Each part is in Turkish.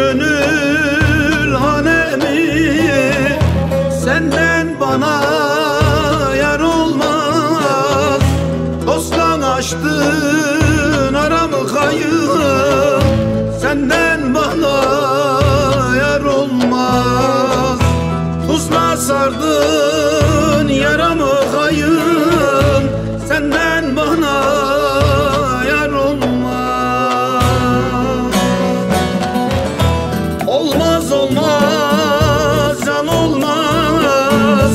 gönül hanemi Senden bana yer olmaz. Dosttan açtın aramı kayıp Senden bana yer olmaz. Tuzla sardın Olmaz can olmaz.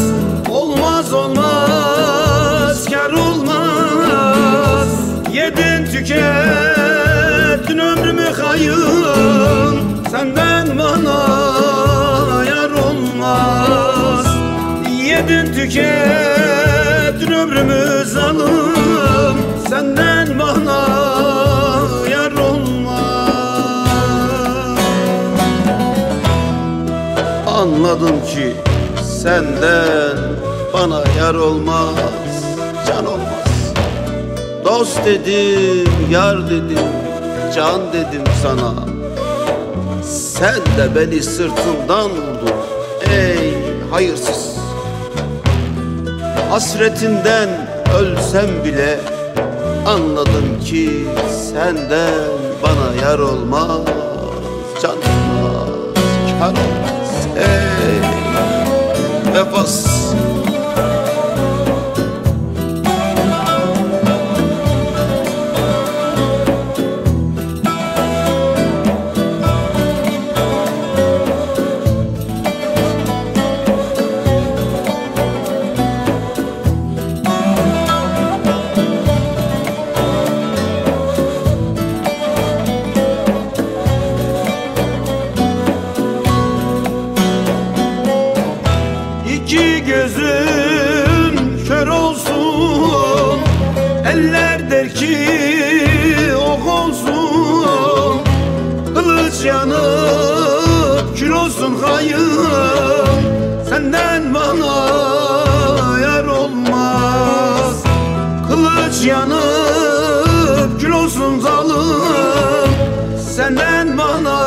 Olmaz olmaz kar olmaz. Yedin tükettin ömrümü kayın Senden bana yar olmaz. Yedin tükettin Anladım ki senden bana yar olmaz, can olmaz. Dost dedim, yar dedim, can dedim sana. Sen de beni sırtımdan vurdun ey hayırsız. Hasretinden ölsem bile anladım ki senden bana yar olmaz, can olmaz, kar olmaz. Ey vefasız. İki gözün kör olsun Eller der ki ok olsun. Kılıç yanıp kül olsun hayır Senden bana yar olmaz. Kılıç yanıp kül olsun zalim Senden bana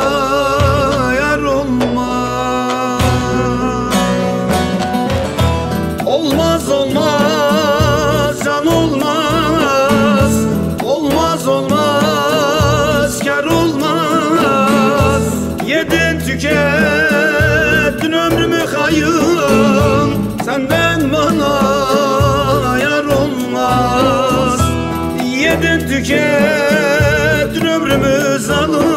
Zalim Senden